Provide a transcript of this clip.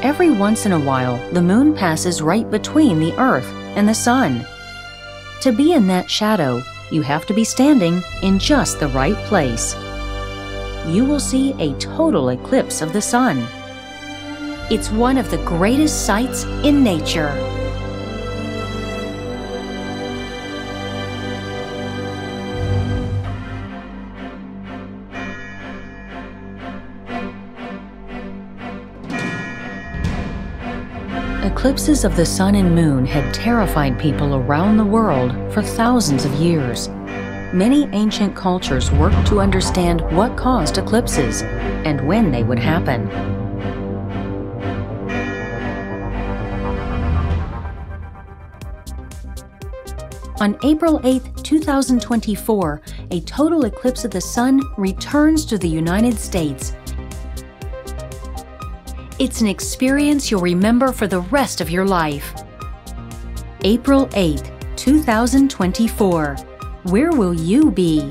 Every once in a while, the moon passes right between the Earth and the Sun. To be in that shadow, you have to be standing in just the right place. You will see a total eclipse of the Sun. It's one of the greatest sights in nature. Eclipses of the sun and moon had terrified people around the world for thousands of years. Many ancient cultures worked to understand what caused eclipses and when they would happen. On April 8, 2024, a total eclipse of the sun returns to the United States. It's an experience you'll remember for the rest of your life. April 8, 2024. Where will you be?